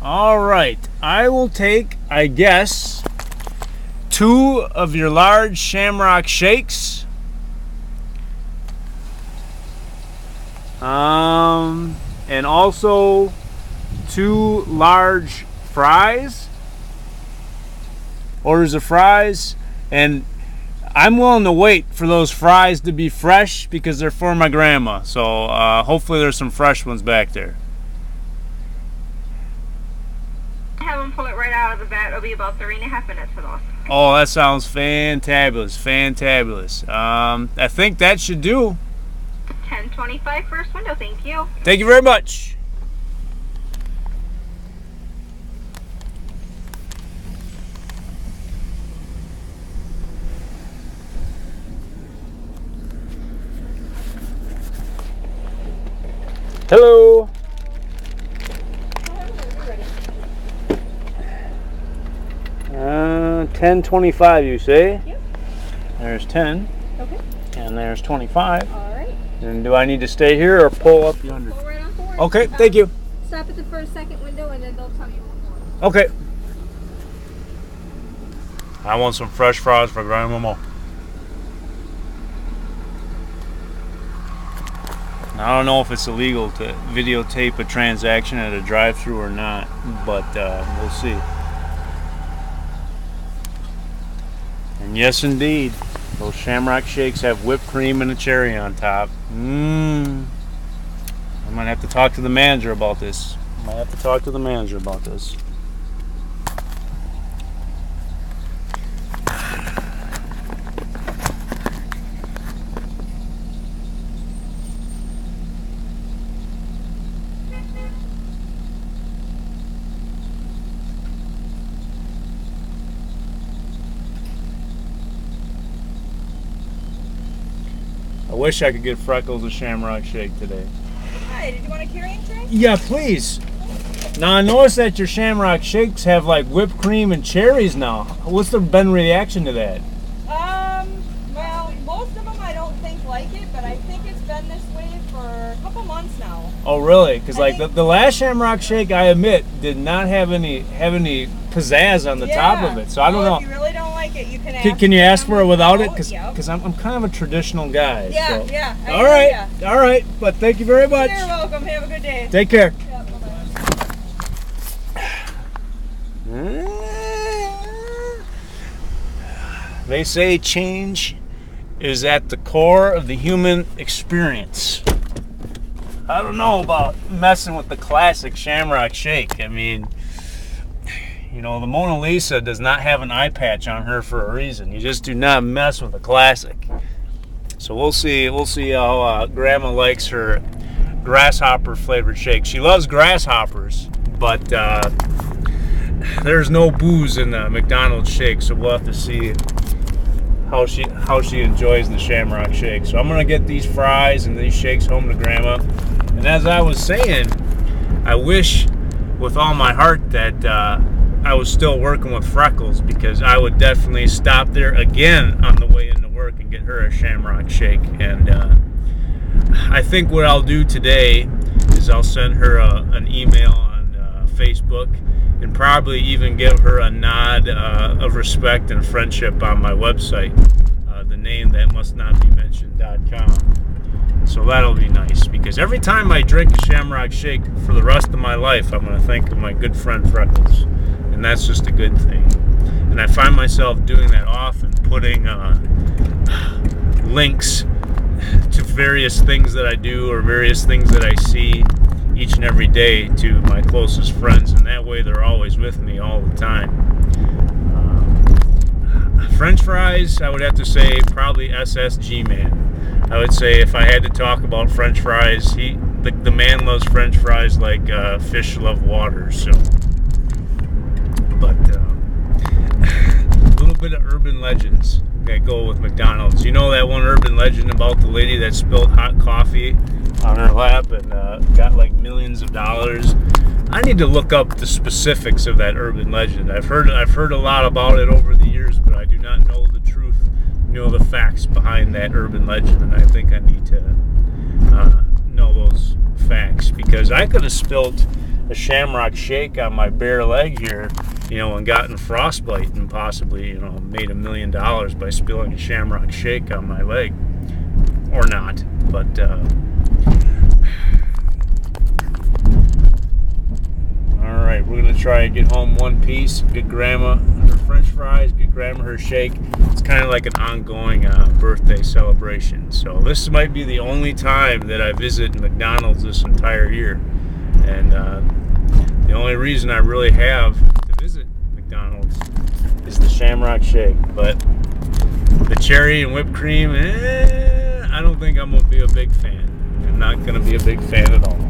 All right, I will take, I guess, two of your large shamrock shakes. Um, and also two large fries. Orders of fries. And I'm willing to wait for those fries to be fresh because they're for my grandma. So uh, hopefully there's some fresh ones back there. Have them pull it right out of the vat. It'll be about three and a half minutes for those. Oh, that sounds fantabulous, fantabulous. Um, I think that should do. 1025 first window, thank you. Thank you very much. Uh, 1025 you say? Yep. There's 10. Okay. And there's 25. All right. And do I need to stay here or pull up yonder? Go right on forward. Okay, Um, thank you. Stop at the first, second window, and then they'll tell you what more. Okay. I want some fresh fries for Grandmama. I don't know if it's illegal to videotape a transaction at a drive-through or not, but uh, we'll see. And yes, indeed, those Shamrock Shakes have whipped cream and a cherry on top. Mmm. I might have to talk to the manager about this. I might have to talk to the manager about this. I wish I could get Freckles a Shamrock Shake today. Hi, did you want a carrying tray? Yeah, please. Now I noticed that your Shamrock Shakes have like whipped cream and cherries now. What's the been reaction to that? Um, well, most of them I don't think like it, but I think it's been this way for a couple months now. Oh, really? Because like the, the last Shamrock Shake, I admit, did not have any have any pizzazz on the top of it. So I don't well, If know. you really don't like it, you can ask. Can, can you ask for it without it? Because yep. I'm, I'm kind of a traditional guy. Yeah, so. yeah. I All right, ya. all right. But thank you very much. You're welcome. Have a good day. Take care. They say change is at the core of the human experience. I don't know about messing with the classic Shamrock Shake. I mean, you know, the Mona Lisa does not have an eye patch on her for a reason. You just do not mess with a classic. So we'll see. We'll see how uh, Grandma likes her grasshopper flavored shake. She loves grasshoppers, but uh, there's no booze in the McDonald's shake, so we'll have to see how she how she enjoys the Shamrock Shake. So I'm gonna get these fries and these shakes home to Grandma. And as I was saying, I wish with all my heart that uh, I was still working with Freckles because I would definitely stop there again on the way into work and get her a Shamrock Shake. And uh, I think what I'll do today is I'll send her a, an email on uh, Facebook and probably even give her a nod uh, of respect and friendship on my website, uh, the name that must not be mentioned.com. So that'll be nice because every time I drink a Shamrock Shake for the rest of my life, I'm going to think of my good friend Freckles. And that's just a good thing. And I find myself doing that often, putting uh, links to various things that I do or various things that I see each and every day to my closest friends, and that way they're always with me all the time. Uh, French fries, I would have to say probably SSG man. I would say if I had to talk about French fries, he the, the man loves French fries like uh, fish love water. So, but uh, a little bit of urban legends that go with McDonald's. You know that one urban legend about the lady that spilled hot coffee on her lap and uh, got like millions of dollars. I need to look up the specifics of that urban legend. I've heard I've heard a lot about it over the years, but I do not know the truth, know the facts behind that urban legend, and I think I need to uh, know those facts because I could have spilt a Shamrock Shake on my bare leg here, you know, and gotten frostbite and possibly, you know, made a million dollars by spilling a Shamrock Shake on my leg, or not. But uh, all right, we're gonna try and get home one piece. Get grandma her French fries. Get grandma her shake. It's kind of like an ongoing uh, birthday celebration. So this might be the only time that I visit McDonald's this entire year, and uh, the only reason I really have to visit McDonald's is the Shamrock Shake. But the cherry and whipped cream, eh, I don't think I'm gonna be a big fan. I'm not gonna be a big fan at all.